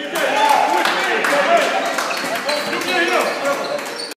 You did.